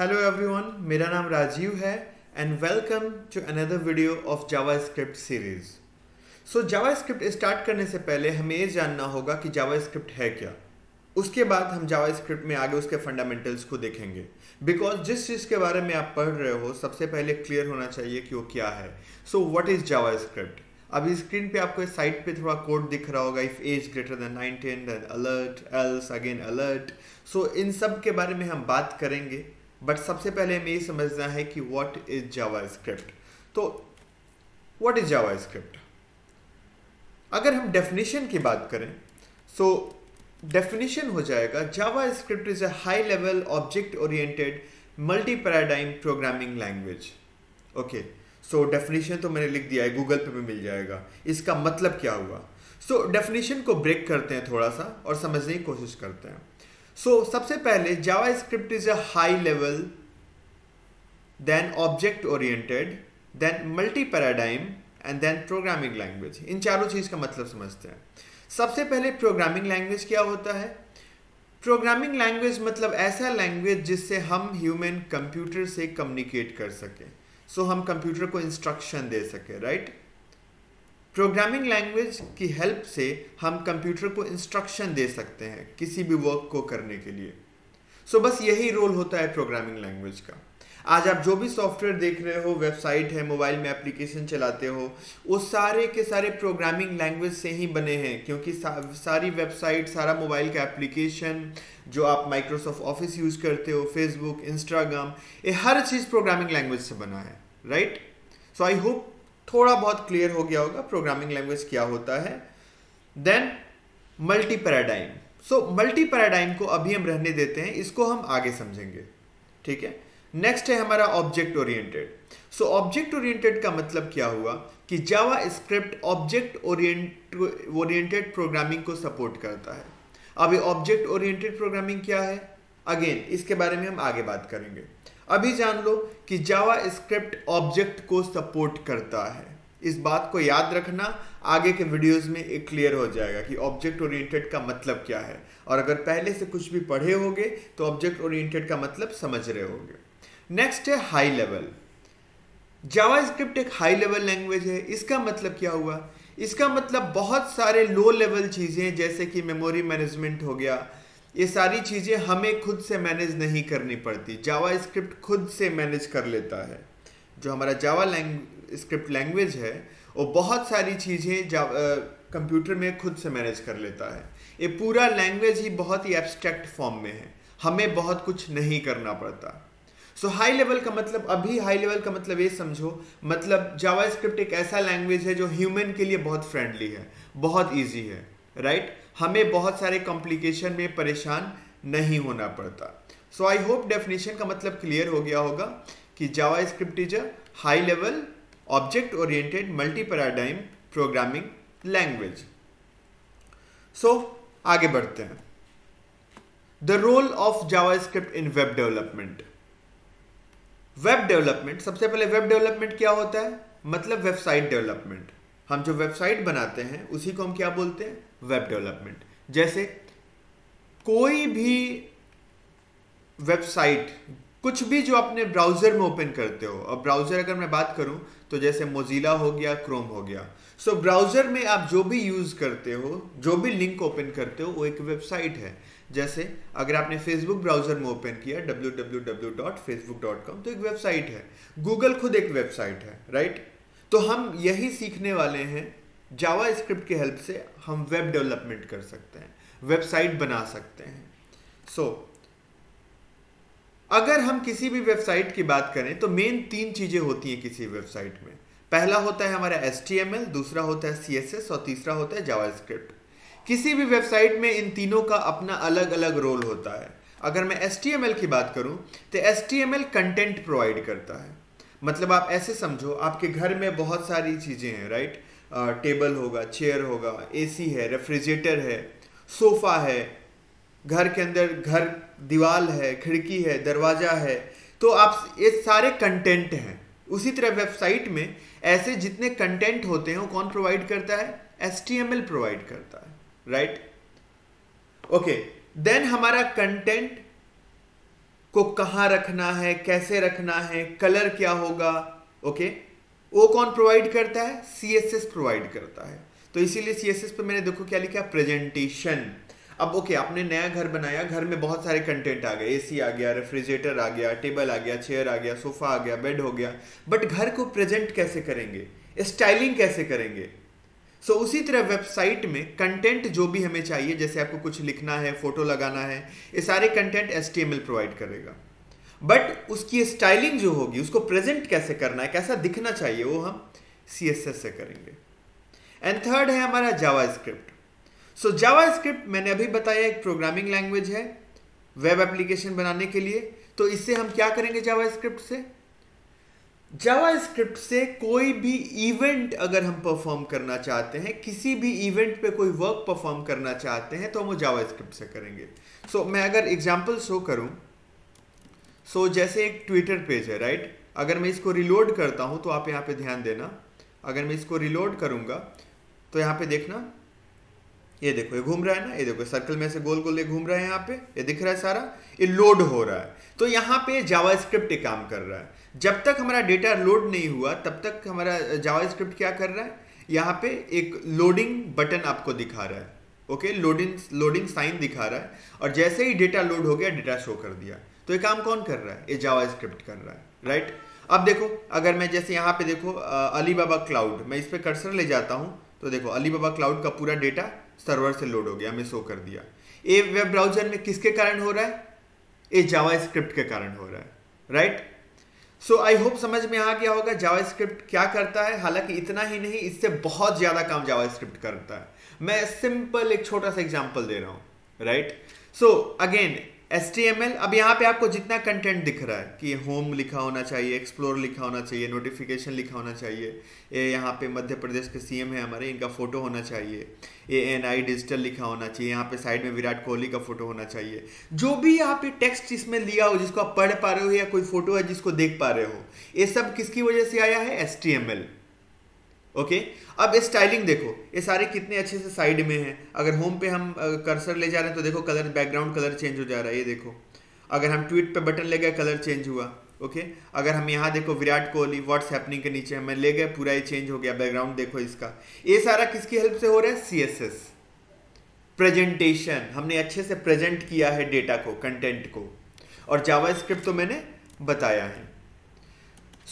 Hello everyone मेरा नाम राजीव है and welcome to another video of JavaScript series so JavaScript start करने से पहले हमें ये जानना होगा कि जावास्क्रिप्ट है क्या। उसके बाद हम जावास्क्रिप्ट में आगे उसके फंडामेंटल्स को देखेंगे। बिकॉज़ जिस चीज़ के बारे में आप पढ़ रहे हो, सबसे पहले क्लियर होना चाहिए कि वो क्या है। सो व्हाट इज़ जावास्क्रिप्ट अभी स्क्रीन पे आपको साइड पे थोड़ा कोड दिख रहा होगा if age greater than 19 then alert else again alert so इन सब के बारे में हम बात करेंगे। बट सबसे पहले हमें ये समझना है कि व्हाट इज़ जावा स्क्रिप्ट तो व्हाट इज़ जावा स्क्रिप्ट अगर हम डेफिनेशन की बात करें सो डेफिनेशन हो जाएगा JavaScript is a high level object oriented multi paradigm programming language okay so definition तो मैंने लिख दिया है गूगल पे भी मिल जाएगा। इसका मतलब क्या हुआ? सो so, डेफिनेशन को ब्रेक करते हैं थोड़ा सा और समझने की कोशिश करते हैं। सो so, सबसे पहले JavaScript is a high level then object oriented then multi paradigm and then programming language इन चारों चीज़ का मतलब समझते हैं। सबसे पहले प्रोग्रामिंग लैंग्वेज क्या होता है? प्रोग्रामिंग लैंग्वेज मतलब ऐसा लैंग्वेज जिससे हम ह्यूमन कंप्यूटर से कम्युनिकेट कर सकें। सो so, हम कंप्यूटर को इंस्ट्रक्शन दे सकें राइट? प्रोग्रामिंग लैंग्वेज की हेल्प से हम कंप्यूटर को इंस्ट्रक्शन दे सकते हैं किसी भी वर्क को करने के लिए। सो so, बस यही रोल होता है प्रोग्रामिंग लैंग्वेज का। आज आप जो भी सॉफ्टवेयर देख रहे हो वेबसाइट है मोबाइल में एप्लीकेशन चलाते हो वो सारे के सारे प्रोग्रामिंग लैंग्वेज से ही बने हैं क्योंकि सा, सारी वेबसाइट सारा मोबाइल का एप्लीकेशन जो आप माइक्रोसॉफ्ट ऑफ़िस यूज़ करते हो फेसबुक इंस्टाग्राम ये हर चीज़ प्रोग्रामिंग लैंग्वेज से बना है राइट सो आई होप थोड़ा बहुत क्लियर हो गया होगा प्रोग्रामिंग लैंग्वेज क्या होता है। Then multi paradigm so multi paradigm को अभी हम रहने देते हैं, इसको हम आगे समझेंगे। ठीक है? नेक्स्ट है हमारा object oriented so object oriented का मतलब क्या हुआ? कि JavaScript object oriented programming को सपोर्ट करता है। अभी ऑब्जेक्ट ओरिएंटेड प्रोग्रामिंग क्या है? अगेन इसके बारे में हम आगे बात करेंगे। अभी जान लो कि जावा स्क्रिप्ट ऑब्जेक्ट को सपोर्ट करता है। इस बात को याद रखना, आगे के वीडियोस में एक क्लियर हो जाएगा कि ऑब्जेक्ट ओरिएंटेड का मतलब क्या है। और अगर पहले से कुछ भी पढ़े होगे तो ऑब्जेक्ट ओरिएंटेड का मतलब समझ रहे होगे। नेक्स्ट है हाई लेवल। जावा स्क्रिप्ट एक हाई लेवल लैंग्वेज है। इसका मतलब क्या हुआ? इसका मतलब बहुत सारे लो लेवल चीज़ें जैसे कि मेमोरी मैनेजमेंट हो गया ये सारी चीज़ें हमें खुद से मैनेज नहीं करनी पड़ती। जावा स्क्रिप्ट खुद से मैनेज कर लेता है। जो हमारा जावा लैंग स्क्रिप्ट लैंग्वेज है, वो बहुत सारी चीज़ें कंप्यूटर में खुद से मैनेज कर लेता है। ये पूरा लैंग्वेज ही बहुत ही एब्स्ट्रैक्ट फॉर्म में है। हमें बहुत कुछ नहीं करना पड़ता। सो हाई लेवल का मतलब अभी हाई लेवल का मतलब ये समझो मतलब जावा स्क्रिप्ट एक ऐसा लैंग्वेज है जो ह्यूमन के लिए बहुत फ्रेंडली है, बहुत ईजी है राइट right? हमें बहुत सारे कॉम्प्लिकेशन में परेशान नहीं होना पड़ता। सो आई होप डेफिनेशन का मतलब क्लियर हो गया होगा कि JavaScript is a high level object oriented multi paradigm programming language so आगे बढ़ते हैं। The role of JavaScript in web development web development सबसे पहले वेब डेवलपमेंट क्या होता है? मतलब वेबसाइट डेवलपमेंट हम जो वेबसाइट बनाते हैं उसी को हम क्या बोलते हैं? Web development. जैसे कोई भी वेबसाइट कुछ भी जो अपने ब्राउज़र में ओपन करते हो और ब्राउज़र अगर मैं बात करूँ तो जैसे मोजिला हो गया क्रोम हो गया। सो so, ब्राउज़र में आप जो भी यूज़ करते हो जो भी लिंक ओपन करते हो वो एक वेबसाइट है। जैसे अगर आपने फेसबुक ब्राउज़र में ओपन किया www.facebook.com तो एक वेबसाइट है। गूगल खुद एक वेबसाइट है राइट तो हम यही सीखने वाले हैं जावा स्क्रिप्ट की हेल्प से हम वेब डेवलपमेंट कर सकते हैं वेबसाइट बना सकते हैं। सो so, अगर हम किसी भी वेबसाइट की बात करें तो मेन तीन चीज़ें होती हैं किसी वेबसाइट में। पहला होता है हमारा एस दूसरा होता है सीएसएस और तीसरा होता है जावा स्क्रिप्ट किसी भी वेबसाइट में इन तीनों का अपना अलग अलग रोल होता है। अगर मैं एस की बात करूँ तो एस कंटेंट प्रोवाइड करता है। मतलब आप ऐसे समझो, आपके घर में बहुत सारी चीज़ें हैं राइट टेबल होगा, चेयर होगा एसी है, रेफ्रिजरेटर है, सोफा है, घर के अंदर घर दीवार है, खिड़की है, दरवाज़ा है तो आप ये सारे कंटेंट हैं। उसी तरह वेबसाइट में ऐसे जितने कंटेंट होते हैं, वो कौन प्रोवाइड करता है? एस प्रोवाइड करता है राइट ओके देन हमारा कंटेंट को कहाँ रखना है कैसे रखना है कलर क्या होगा ओके वो कौन प्रोवाइड करता है? सी एस एस प्रोवाइड करता है। तो इसीलिए सी एस एस पे मैंने देखो क्या लिखा प्रेजेंटेशन अब ओके okay, आपने नया घर बनाया घर में बहुत सारे कंटेंट आ गए। एसी आ गया रेफ्रिजरेटर आ गया टेबल आ गया चेयर आ गया सोफा आ गया बेड हो गया। बट घर को प्रेजेंट कैसे करेंगे? स्टाइलिंग कैसे करेंगे? सो so, उसी तरह वेबसाइट में कंटेंट जो भी हमें चाहिए जैसे आपको कुछ लिखना है फ़ोटो लगाना है ये सारे कंटेंट एस प्रोवाइड करेगा। बट उसकी स्टाइलिंग जो होगी उसको प्रेजेंट कैसे करना है कैसा दिखना चाहिए वो हम सीएसएस से करेंगे। एंड थर्ड है हमारा जावा स्क्रिप्ट सो जावा स्क्रिप्ट मैंने अभी बताया एक प्रोग्रामिंग लैंग्वेज है वेब एप्लीकेशन बनाने के लिए। तो इससे हम क्या करेंगे जावा स्क्रिप्ट से? जावा स्क्रिप्ट से कोई भी इवेंट अगर हम परफॉर्म करना चाहते हैं किसी भी इवेंट पे कोई वर्क परफॉर्म करना चाहते हैं तो हम वो जावा स्क्रिप्ट से करेंगे। सो so, मैं अगर एग्ज़ाम्पल शो करूँ सो so, जैसे एक ट्विटर पेज है राइट अगर मैं इसको रिलोड करता हूँ तो आप यहाँ पे ध्यान देना। अगर मैं इसको रिलोड करूँगा तो यहाँ पे देखना ये देखो, ये घूम रहा है ना? ये देखो सर्कल में से गोल गोल ये घूम रहा है यहाँ पे, ये दिख रहा है सारा। ये लोड हो रहा है। तो यहाँ पे जावा स्क्रिप्ट काम कर रहा है। जब तक हमारा डेटा लोड नहीं हुआ, तब तक हमारा जावा स्क्रिप्ट क्या कर रहा है? यहाँ पे एक लोडिंग बटन आपको दिखा रहा है। ओके लोडिंग लोडिंग साइन दिखा रहा है। और जैसे ही डेटा लोड हो गया डेटा शो कर दिया। तो ये काम कौन कर रहा है? ये जावा स्क्रिप्ट कर रहा है। राइट अब देखो, अगर मैं जैसे यहाँ पे देखो अली बाबा क्लाउड मैं इस पर कर्सर ले जाता हूँ। तो देखो अली बाबा क्लाउड का पूरा डेटा सर्वर से लोड हो गया, हमें शो कर दिया। ये वेब ब्राउज़र में किसके कारण हो रहा है? ये जावा स्क्रिप्ट के कारण हो रहा है राइट सो आई होप समझ में आ गया होगा जावा स्क्रिप्ट क्या करता है। हालाँकि इतना ही नहीं, इससे बहुत ज़्यादा काम जावा स्क्रिप्ट करता है। मैं सिंपल एक छोटा सा एग्ज़ाम्पल दे रहा हूँ राइट सो अगेन एस अब यहाँ पे आपको जितना कंटेंट दिख रहा है, कि होम लिखा होना चाहिए एक्सप्लोर लिखा होना चाहिए नोटिफिकेशन लिखा होना चाहिए, ये यहाँ पे मध्य प्रदेश के सीएम है हमारे, इनका फ़ोटो होना चाहिए ए एन आई डिजिटल लिखा होना चाहिए, यहाँ पे साइड में विराट कोहली का फ़ोटो होना चाहिए। जो भी यहाँ पे टेक्स्ट इसमें लिया हो, जिसको आप पढ़ पा रहे हो या कोई फ़ोटो है जिसको देख पा रहे हो, ये सब किसकी वजह से आया है? एस ओके अब स्टाइलिंग देखो। ये सारे कितने अच्छे से साइड में हैं। अगर होम पे हम कर्सर ले जा रहे हैं तो देखो कलर बैकग्राउंड कलर चेंज हो जा रहा है। ये देखो। अगर हम ट्वीट पे बटन ले गए कलर चेंज हुआ। ओके अगर हम यहाँ देखो विराट कोहली व्हाट्स हैपनिंग के नीचे हमें ले गए, पूरा ये चेंज हो गया। बैकग्राउंड देखो इसका। ये सारा किसकी हेल्प से हो रहा है? सी एस एस प्रेजेंटेशन हमने अच्छे से प्रेजेंट किया है डेटा को कंटेंट को। और जावा स्क्रिप्ट तो मैंने बताया है।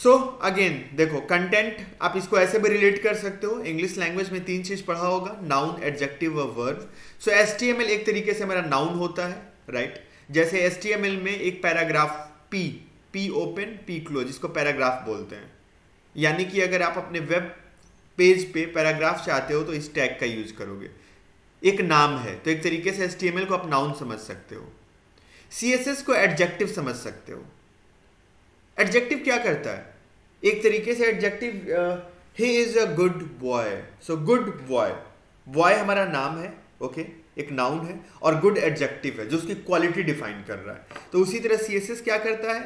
सो so, अगेन देखो कंटेंट आप इसको ऐसे भी रिलेट कर सकते हो। इंग्लिश लैंग्वेज में तीन चीज़ पढ़ा होगा नाउन एडजेक्टिव और वर्ब सो एस एक तरीके से मेरा नाउन होता है राइट right? जैसे एस में एक paragraph P P open P close इसको पैराग्राफ बोलते हैं। यानी कि अगर आप अपने वेब पेज पे पैराग्राफ चाहते हो तो इस टैग का यूज़ करोगे। एक नाम है तो एक तरीके से एस को आप नाउन समझ सकते हो। CSS को एडजेक्टिव समझ सकते हो। एडजेक्टिव क्या करता है? एक तरीके से adjective he is a good boy so good boy boy हमारा नाम है ओके okay? एक नाउन है, और गुड एडजेक्टिव है, जो उसकी क्वालिटी डिफाइन कर रहा है। तो उसी तरह सीएसएस क्या करता है?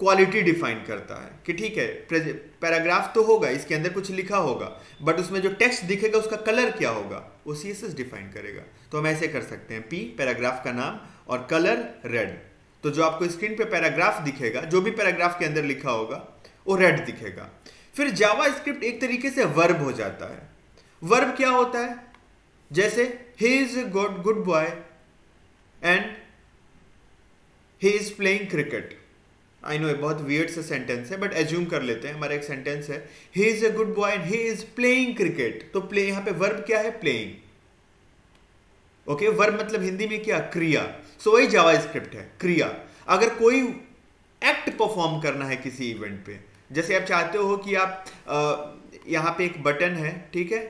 क्वालिटी डिफाइन करता है, कि ठीक है पैराग्राफ तो होगा, इसके अंदर कुछ लिखा होगा बट उसमें जो टेक्स्ट दिखेगा, उसका कलर क्या होगा, वो सीएसएस डिफाइन करेगा। तो हम ऐसे कर सकते हैं पी पैराग्राफ का नाम, और कलर रेड तो जो आपको स्क्रीन पे पैराग्राफ दिखेगा जो भी पैराग्राफ के अंदर लिखा होगा वो रेड दिखेगा। फिर जावा स्क्रिप्ट एक तरीके से वर्ब हो जाता है। वर्ब क्या होता है? जैसे he is good good boy and he is playing cricket I know बहुत वियर्ड से सेंटेंस है बट एज्यूम कर लेते हैं। हमारा एक सेंटेंस है he is a good boy and he is playing cricket तो प्ले यहाँ पे वर्ब क्या है? प्लेइंग ओके okay, वर्ब मतलब हिंदी में क्या? क्रिया। सो वही जावा स्क्रिप्ट है क्रिया। अगर कोई एक्ट परफॉर्म करना है किसी इवेंट पे जैसे आप चाहते हो कि आप यहाँ पे एक बटन है ठीक है?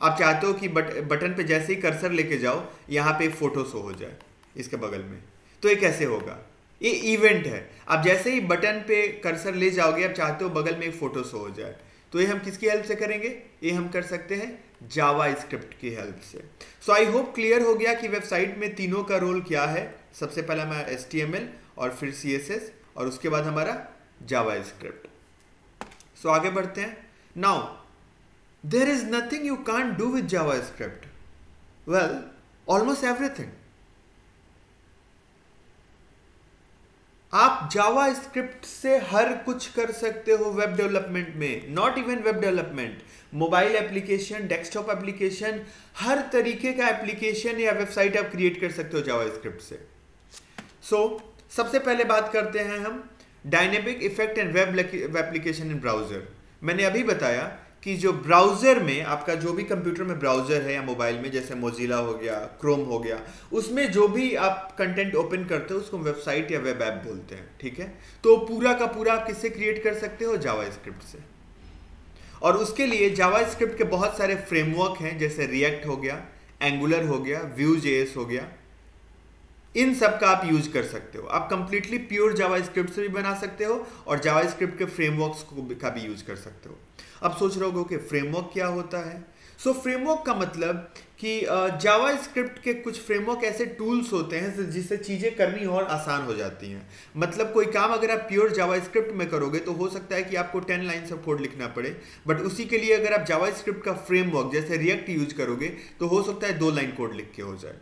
आप चाहते हो कि बट, बटन पे जैसे ही कर्सर लेके जाओ यहाँ पे फ़ोटो शो हो जाए इसके बगल में। तो ये कैसे होगा? ये इवेंट है। आप जैसे ही बटन पे कर्सर ले जाओगे आप चाहते हो बगल में एक फ़ोटो शो हो जाए। तो ये हम किसकी हेल्प से करेंगे? ये हम कर सकते हैं जावा स्क्रिप्ट की हेल्प से। सो आई होप क्लियर हो गया कि वेबसाइट में तीनों का रोल क्या है। सबसे पहला हमारा एस टी एम एल और फिर सी एस एस और उसके बाद हमारा जावा स्क्रिप्ट सो आगे बढ़ते हैं। Now there is nothing you can do with JavaScript well almost everything आप जावा स्क्रिप्ट से हर कुछ कर सकते हो वेब डेवलपमेंट में not even web development mobile application desktop application हर तरीके का एप्लीकेशन या वेबसाइट आप क्रिएट कर सकते हो जावा स्क्रिप्ट से। सो so, सबसे पहले बात करते हैं हम dynamic effect and web application in browser मैंने अभी बताया कि जो ब्राउज़र में, आपका जो भी कंप्यूटर में ब्राउज़र है या मोबाइल में, जैसे मोजिला हो गया, क्रोम हो गया, उसमें जो भी आप कंटेंट ओपन करते हो, उसको वेबसाइट या वेब ऐप बोलते हैं, ठीक है? तो पूरा का पूरा आप किससे क्रिएट कर सकते हो? जावा से। और उसके लिए जावा के बहुत सारे फ्रेमवर्क हैं, जैसे रिएक्ट हो गया, एंगुलर हो गया व्यू जेएस हो गया इन सब का आप यूज़ कर सकते हो। आप कंप्लीटली प्योर जावा स्क्रिप्ट से भी बना सकते हो और जावा स्क्रिप्ट के फ्रेमवर्क्स का भी यूज़ कर सकते हो। अब सोच रहे हो कि फ्रेमवर्क क्या होता है? सो so, फ्रेमवर्क का मतलब कि जावा स्क्रिप्ट के कुछ फ्रेमवर्क ऐसे टूल्स होते हैं जिससे चीज़ें करनी और आसान हो जाती हैं। मतलब कोई काम अगर आप प्योर जावा स्क्रिप्ट में करोगे तो हो सकता है कि आपको टेन लाइन ऑफ़ कोड लिखना पड़े। बट उसी के लिए अगर आप जावा स्क्रिप्ट का फ्रेमवर्क जैसे रिएक्ट यूज़ करोगे तो हो सकता है दो लाइन कोड लिख के हो जाए।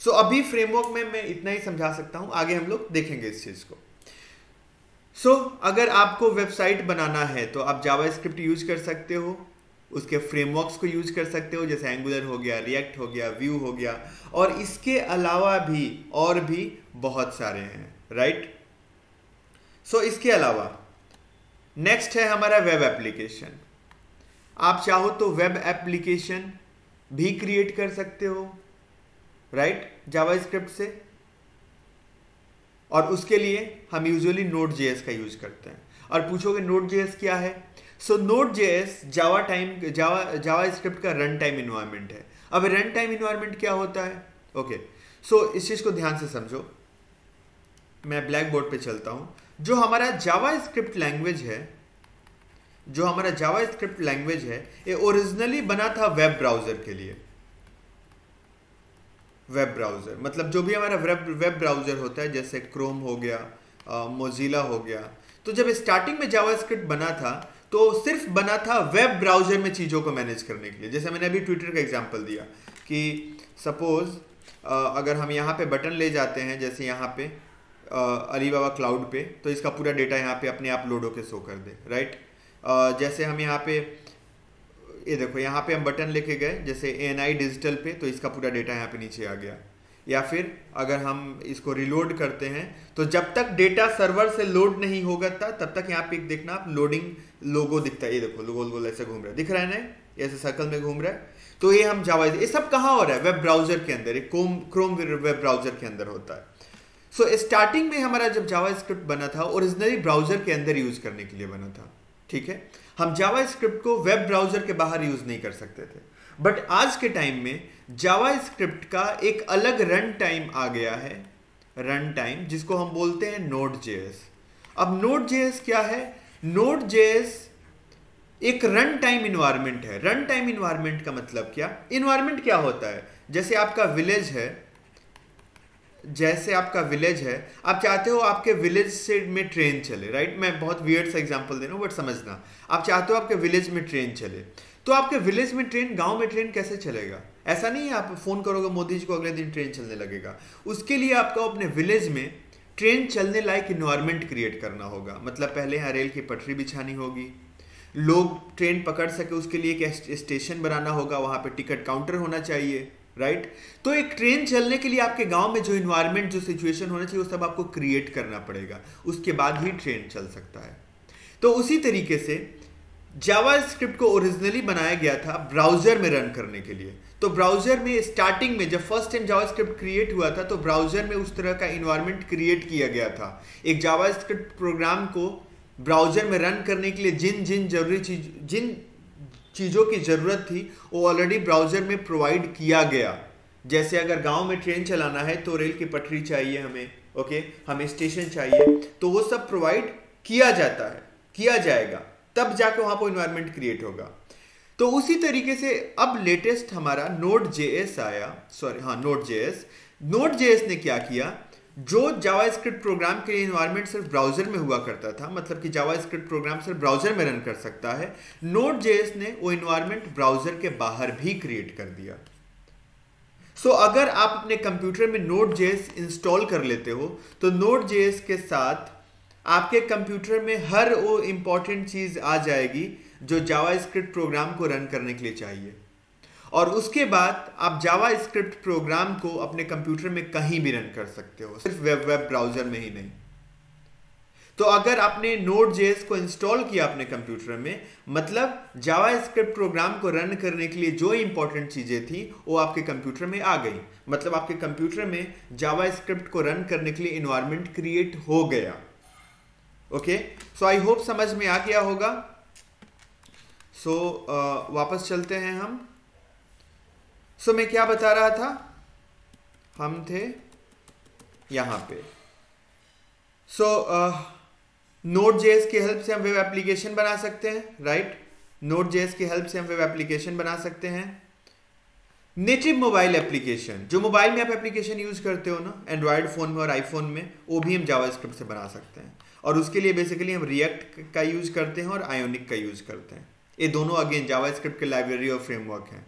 सो so, अभी फ्रेमवर्क में मैं इतना ही समझा सकता हूँ आगे हम लोग देखेंगे इस चीज़ को। सो so, अगर आपको वेबसाइट बनाना है तो आप जावा स्क्रिप्ट यूज़ कर सकते हो उसके फ्रेमवर्क्स को यूज़ कर सकते हो जैसे एंगुलर हो गया रिएक्ट हो गया व्यू हो गया और इसके अलावा भी और भी बहुत सारे हैं राइट सो so, इसके अलावा नेक्स्ट है हमारा वेब एप्लीकेशन आप चाहो तो वेब एप्लीकेशन भी क्रिएट कर सकते हो राइट? जावा स्क्रिप्ट से। और उसके लिए हम यूजुअली नोट जेएस का यूज़ करते हैं। और पूछोगे नोट जेएस क्या है? So Node JS Java time Java JavaScript का रन टाइम इन्वायरमेंट है। अब रन टाइम इन्वायरमेंट क्या होता है? ओके. सो so, इस चीज़ को ध्यान से समझो। मैं ब्लैक बोर्ड पर चलता हूँ। जो हमारा जावा स्क्रिप्ट लैंग्वेज है जो हमारा जावा स्क्रिप्ट लैंग्वेज है ये ओरिजिनली बना था वेब ब्राउज़र के लिए। वेब ब्राउज़र मतलब जो भी हमारा वेब वेब ब्राउज़र होता है, जैसे क्रोम हो गया मोजिला हो गया तो जब स्टार्टिंग में जावास्क्रिप्ट बना था तो सिर्फ़ बना था वेब ब्राउज़र में चीज़ों को मैनेज करने के लिए। जैसे मैंने अभी ट्विटर का एग्जांपल दिया कि सपोज़ अगर हम यहाँ पे बटन ले जाते हैं, जैसे यहाँ पे अली बाबा क्लाउड पे तो इसका पूरा डेटा यहाँ पे अपने आप लोड होकर शो कर दे राइट जैसे हम यहाँ पे ये देखो यहाँ पे हम बटन लेके गए जैसे ए डिजिटल पे तो इसका पूरा डेटा यहाँ पे नीचे आ गया। या फिर अगर हम इसको रिलोड करते हैं तो जब तक डेटा सर्वर से लोड नहीं होगा तब तक यहाँ पे एक देखना आप लोडिंग लोगो दिखता है। ये देखो गोल गोल ऐसे घूम रहा है। दिख रहा है ना? ऐसे सर्कल में घूम रहा है। तो ये हम जावा ये सब कहाँ हो रहा है? वेब ब्राउज़र के अंदर क्रोम वेब ब्राउज़र के अंदर होता है। सो so, स्टार्टिंग में हमारा जब जावा बना था ओरिजिनली ब्राउज़र के अंदर यूज़ करने के लिए बना था। ठीक है? हम जावा स्क्रिप्ट को वेब ब्राउज़र के बाहर यूज़ नहीं कर सकते थे। बट आज के टाइम में जावा स्क्रिप्ट का एक अलग रन टाइम आ गया है। रन टाइम जिसको हम बोलते हैं नोट जेएस अब नोट जेएस क्या है? नोट जेएस एक रन टाइम इन्वायरमेंट है। रन टाइम इन्वायरमेंट का मतलब क्या? इन्वायरमेंट क्या होता है? जैसे आपका विलेज है जैसे आपका विलेज है, आप चाहते हो आपके विलेज से में ट्रेन चले राइट मैं बहुत वियर्ड सा एग्जांपल दे रहा हूँ बट समझना। आप चाहते हो आपके विलेज में ट्रेन चले तो आपके विलेज में ट्रेन गाँव में ट्रेन कैसे चलेगा? ऐसा नहीं है आप फ़ोन करोगे, मोदी जी को अगले दिन ट्रेन चलने लगेगा। उसके लिए आपको अपने विलेज में ट्रेन चलने लायक इन्वायरमेंट क्रिएट करना होगा। मतलब पहले यहाँ रेल की पटरी बिछानी होगी। लोग ट्रेन पकड़ सके, उसके लिए एक स्टेशन बनाना होगा, वहाँ पे टिकट काउंटर होना चाहिए। राइट? तो एक ट्रेन चलने के लिए आपके गाँव में जो इन्वायरमेंट जो सिचुएशन होना चाहिए, वो सब आपको क्रिएट करना पड़ेगा। उसके बाद ही ट्रेन चल सकता है। तो उसी तरीके से जावा स्क्रिप्ट को ओरिजिनली बनाया गया था ब्राउज़र में रन करने के लिए। तो ब्राउज़र में स्टार्टिंग में जब first time JavaScript create हुआ था तो ब्राउज़र में उस तरह का इन्वायरमेंट क्रिएट किया गया था। एक जावा स्क्रिप्ट प्रोग्राम को ब्राउज़र में रन करने के लिए जिन जिन ज़रूरी चीज़ जिन चीज़ों की ज़रूरत थी, वो ऑलरेडी ब्राउज़र में प्रोवाइड किया गया। जैसे अगर गाँव में ट्रेन चलाना है तो रेल की पटरी चाहिए हमें ओके हमें स्टेशन चाहिए। तो वो सब प्रोवाइड किया जाता है, किया जाएगा। तब जाके वहाँ पर इन्वायरमेंट क्रिएट होगा। तो उसी तरीके से अब लेटेस्ट हमारा नोट जेएस आया। सॉरी हाँ नोट जेएस नोट जेएस ने क्या किया? जो जावास्क्रिप्ट प्रोग्राम के लिए इन्वायरमेंट सिर्फ़ ब्राउज़र में हुआ करता था मतलब कि जावास्क्रिप्ट प्रोग्राम सिर्फ़ ब्राउज़र में रन कर सकता है नोट जेएस ने वो इन्वायरमेंट ब्राउज़र के बाहर भी क्रिएट कर दिया। सो so, अगर आप अपने कंप्यूटर में नोट जेएस इंस्टॉल कर लेते हो तो नोट जेएस के साथ आपके कंप्यूटर में हर वो इंपॉर्टेंट चीज़ आ जाएगी जो जावा प्रोग्राम को रन करने के लिए चाहिए। और उसके बाद आप जावा स्क्रिप्ट प्रोग्राम को अपने कंप्यूटर में कहीं भी रन कर सकते हो सिर्फ़ वेब वेब ब्राउज़र में ही नहीं। तो अगर आपने नोट जेएस को इंस्टॉल किया अपने कंप्यूटर में मतलब जावा स्क्रिप्ट प्रोग्राम को रन करने के लिए जो इंपॉर्टेंट चीज़ें थी वो आपके कंप्यूटर में आ गई। मतलब आपके कंप्यूटर में जावा स्क्रिप्ट को रन करने के लिए इन्वायरमेंट क्रिएट हो गया। ओके सो आई होप समझ में आ गया होगा। सो so, uh, वापस चलते हैं हम। सो मैं क्या बता रहा था? हम थे यहाँ पे। सो नोट जेएस की हेल्प से हम वेब एप्लीकेशन बना सकते हैं राइट नोट जेएस की हेल्प से हम वेब एप्लीकेशन बना सकते हैं। नेटिव मोबाइल एप्लीकेशन जो मोबाइल में आप एप्लीकेशन यूज़ करते हो ना एंड्रॉयड फ़ोन में और आईफोन में, वो भी हम जावा स्क्रिप्ट से बना सकते हैं। और उसके लिए बेसिकली हम रिएक्ट का यूज़ करते हैं और आयोनिक का यूज़ करते हैं। ये दोनों अगेन जावा स्क्रिप्ट के लाइब्रेरी और फ्रेमवर्क हैं।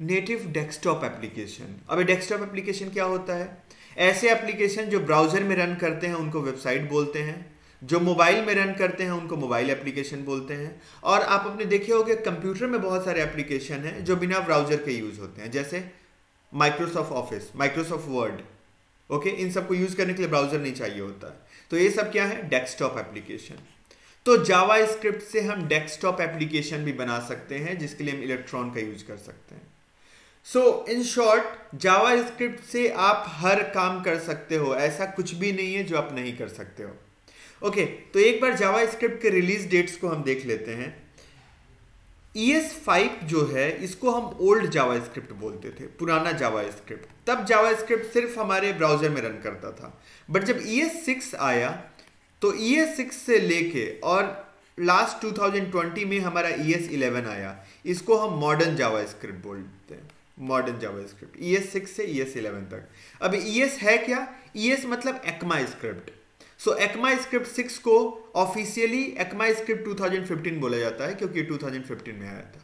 Native desktop application. अब डेस्कटॉप एप्लीकेशन क्या होता है? ऐसे एप्लीकेशन जो ब्राउज़र में रन करते हैं, उनको वेबसाइट बोलते हैं। जो मोबाइल में रन करते हैं, उनको मोबाइल एप्लीकेशन बोलते हैं। और आप अपने देखे होंगे, कंप्यूटर में बहुत सारे एप्लीकेशन हैं जो बिना ब्राउज़र के यूज़ होते हैं। जैसे Microsoft Office Microsoft Word okay? इन सबको यूज़ करने के लिए ब्राउज़र नहीं चाहिए होता। है तो ये सब क्या है? Desktop application. तो जावा स्क्रिप्ट से हम डेस्कटॉप एप्लीकेशन भी बना सकते हैं, जिसके लिए हम इलेक्ट्रॉन का यूज़ कर सकते हैं। सो इन शॉर्ट जावा स्क्रिप्ट से आप हर काम कर सकते हो। ऐसा कुछ भी नहीं है जो आप नहीं कर सकते हो। ओके okay, तो एक बार जावा स्क्रिप्ट के रिलीज़ डेट्स को हम देख लेते हैं। ई एस फाइव जो है इसको हम ओल्ड जावा स्क्रिप्ट बोलते थे पुराना जावा स्क्रिप्ट तब जावा स्क्रिप्ट सिर्फ़ हमारे ब्राउज़र में रन करता था। बट जब ई एस सिक्स आया तो ई एस सिक्स से लेके और लास्ट 2020 में हमारा ई एस इलेवन आया। इसको हम मॉडर्न जावा स्क्रिप्ट बोलते हैं। Modern JavaScript E S six से ई एस इलेवन तक। अब ई एस है क्या? ई एस मतलब ECMAScript so ECMAScript six को ऑफिशियली एक्मा स्क्रिप्ट 2015 बोला जाता है, क्योंकि 2015 में आया था।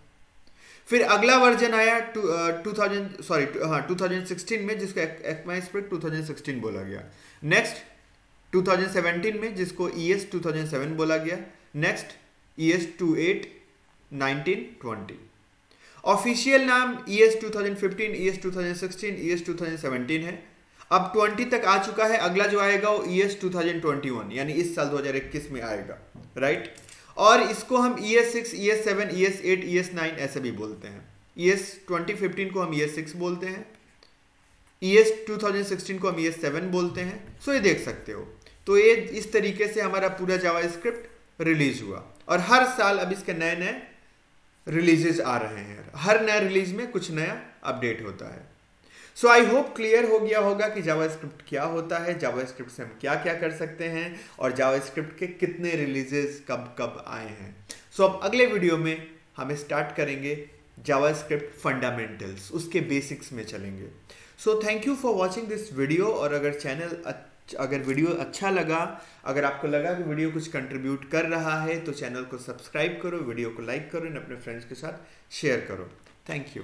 फिर अगला वर्जन आया टू थाउज़ेंड सॉरी हाँ 2016 में, जिसको एक्मा स्क्रिप्ट 2016 बोला गया। नेक्स्ट 2017 में, जिसको ई एस टू बोला गया। Next E S two eight nineteen twenty official नाम E S two thousand fifteen E S two thousand sixteen E S two thousand seventeen है। अब 20 तक आ चुका है, अगला जो आएगा वो ई एस टू यानी इस साल 2021 में आएगा राइट और इसको हम E S six E S seven E S eight E S nine ऐसे भी बोलते हैं। ई एस ट्वेंटी फिफ्टीन को हम ई एस सिक्स बोलते हैं। E S two thousand sixteen को हम ई एस सेवन बोलते हैं। सो ये देख सकते हो। तो ये इस तरीके से हमारा पूरा जावा स्क्रिप्ट रिलीज़ हुआ। और हर साल अब इसके नए नए रिलीजेस आ रहे हैं। हर नए रिलीज़ में कुछ नया अपडेट होता है। सो आई होप क्लियर हो गया होगा कि जावा स्क्रिप्ट क्या होता है जावा स्क्रिप्ट से हम क्या क्या कर सकते हैं और जावा स्क्रिप्ट के कितने रिलीजेस कब कब आए हैं। सो so, अब अगले वीडियो में हमें स्टार्ट करेंगे जावा स्क्रिप्ट फंडामेंटल्स उसके बेसिक्स में चलेंगे। So thank you for watching this video और अगर चैनल अगर वीडियो अच्छा लगा, अगर आपको लगा कि वीडियो कुछ कंट्रीब्यूट कर रहा है तो चैनल को सब्सक्राइब करो, वीडियो को लाइक करो और अपने फ्रेंड्स के साथ शेयर करो। Thank you